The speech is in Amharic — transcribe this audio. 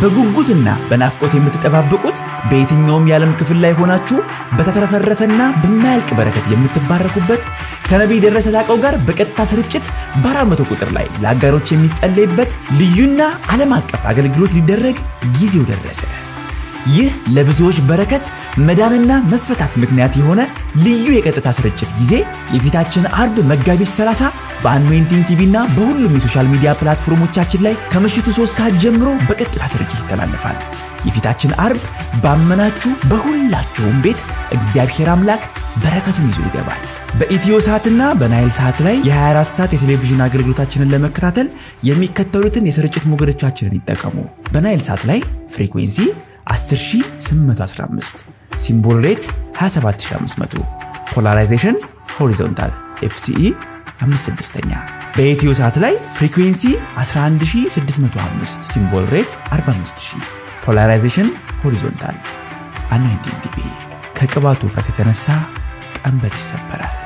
በጉጉትና በናፍቆት የምትጠባበቁት በየትኛውም የዓለም ክፍል ላይ ሆናችሁ በተትረፈረፈና በማያልቅ በረከት የምትባረኩበት ከነቢይ ደረሰ ላቀው ጋር በቀጥታ ስርጭት በአራት መቶ ቁጥር ላይ ለአጋሮች የሚጸለይበት ልዩና ዓለም አቀፍ አገልግሎት ሊደረግ ጊዜው ደረሰ። ይህ ለብዙዎች በረከት መዳንና መፈታት ምክንያት የሆነ ልዩ የቀጥታ ስርጭት ጊዜ የፊታችን አርብ መጋቢት 30 በአኖይንቲንግ ቲቪ እና በሁሉም የ social media platform ኦቻችን ላይ ከምሽቱ ሶስት ሰዓት ጀምሮ በቀጥታ ስርጭት ይተላለፋል። የፊታችን አርብ ባመናችሁ በሁላችሁም ቤት እግዚአብሔር አምላክ በረከቱን ይዞ ይገባል። በኢትዮ ሳትና በናይል ሳት ላይ የ24 ሰዓት የቴሌቪዥን አገልግሎታችንን ለመከታተል የሚከተሉትን የስርጭት ሞገዶቻችንን ይጠቀሙ። በናይል ሳት ላይ frequency 10815 symbol rate 27500 polarization horizontal FEC 56ኛ በኢትዮ ሳት ላይ frequency 11605 symbol rate 45000 polarization horizontal አኖይንቲንግ ቲቪ ከቅባቱ ውፍረት የተነሳ ቀንበር ይሰበራል።